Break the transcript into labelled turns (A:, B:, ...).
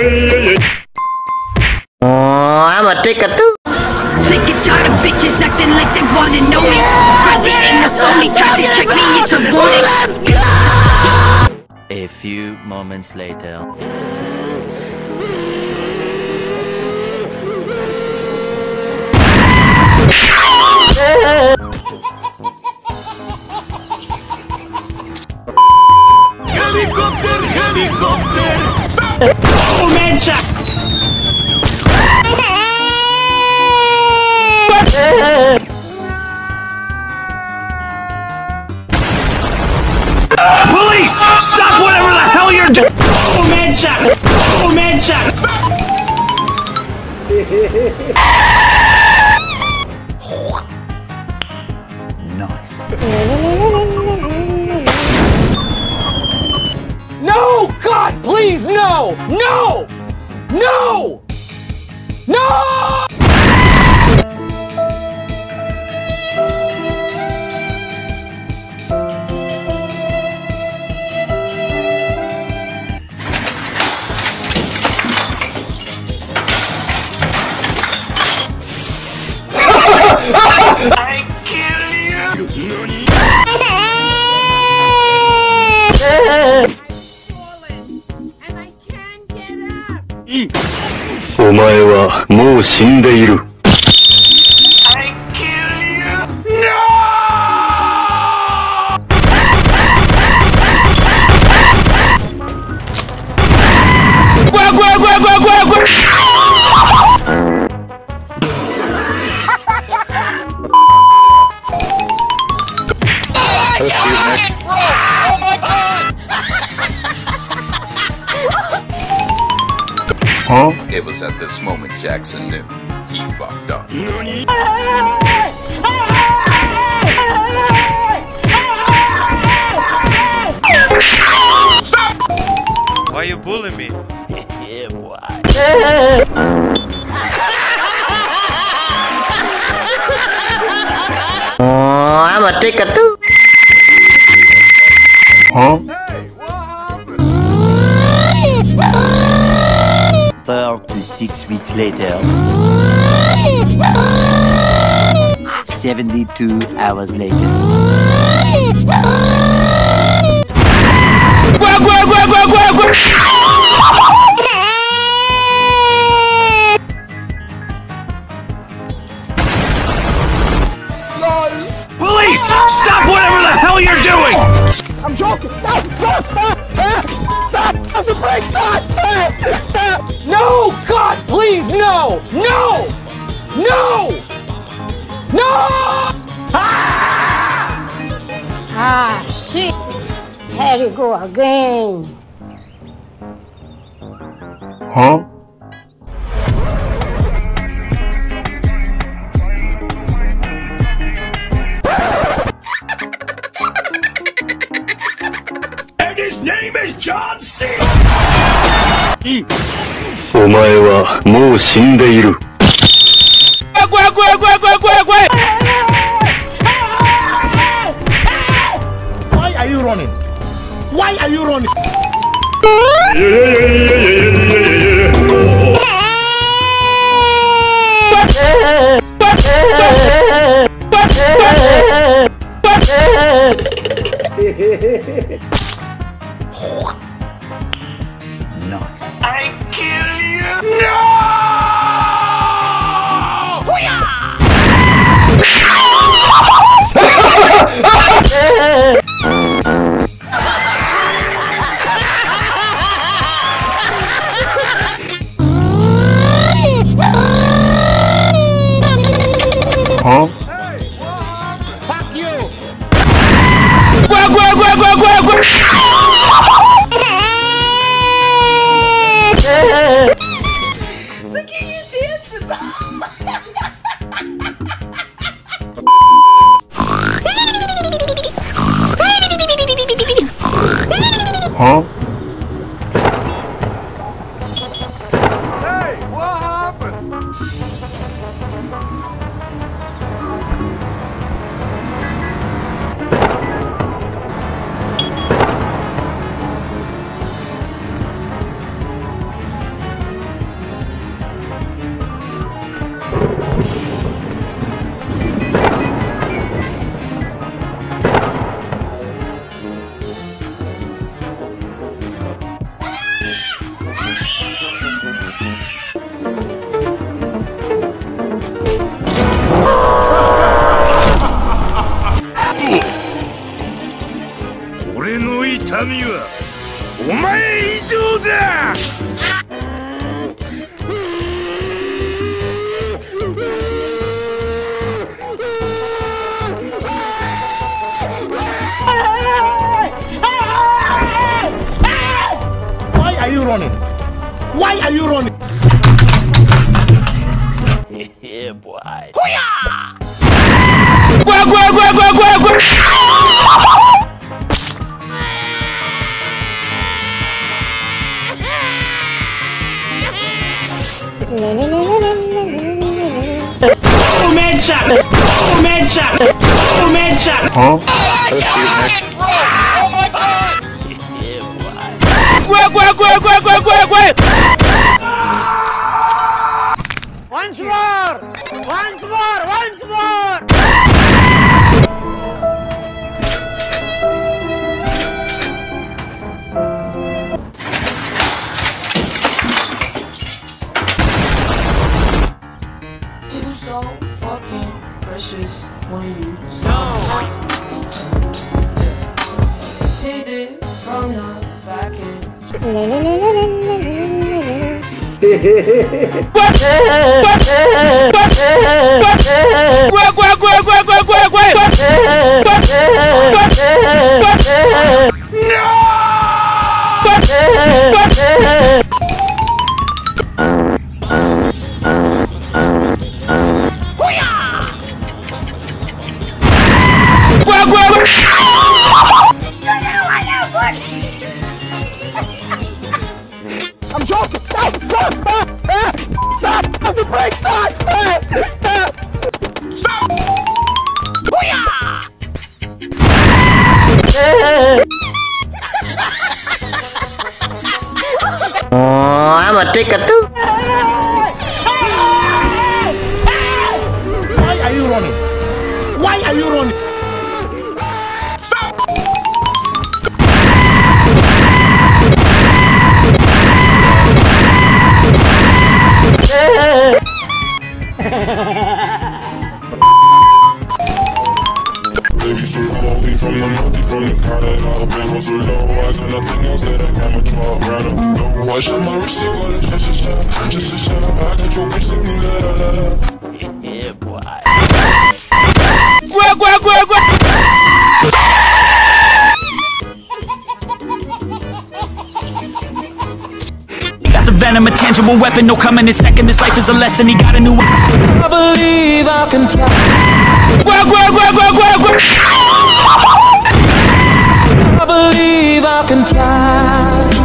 A: Oh, I'm a ticket too.
B: Sick and tired of bitches acting like they wanna know me. Brother ain't the phony, try to check me, it's a warning.
C: A few moments later.
D: Helicopter, helicopter!
E: Oh, man shot! Police! Stop whatever the hell you're doing! Oh, man shot! Oh, man shot! No! God, please, no! No! No! No!
F: お前はもう死んでいる。
G: It was at this moment Jackson knew he fucked up.
H: Why you bullying me?
A: Oh, I'm a ticket too.
C: 4 to 6 weeks later. 72 hours later.
E: Police!
I: Had to go again.
F: は
E: And his name is John C.
F: お前はもう死んでいる。
D: Why are you running? Why are you running? Fuck you!
E: Gua, gua, gua, gua, gua, huh?
D: Why are you running? Why are you running?
C: Yeah, boy.
E: Oh, man shot! Oh, man shot! Oh, man shot!
D: Once more! Once more! Once more!
J: You so fucking precious when you so hit it from the end.
D: I'm
A: Oh, I'm a ticket too.
D: Why are you running? Why are you running?
K: Baby, so cold, from the north, from the Canada. Barrels so low, I got nothing else that I can draw. Watch out my wrist, you got a just a shot, just a shot. I got your bitch singing la la la la.
C: Yeah, boy.
E: He got the venom, a tangible weapon, no coming in second. This life is a lesson, he got a new
J: I believe I can fly. I believe I can fly.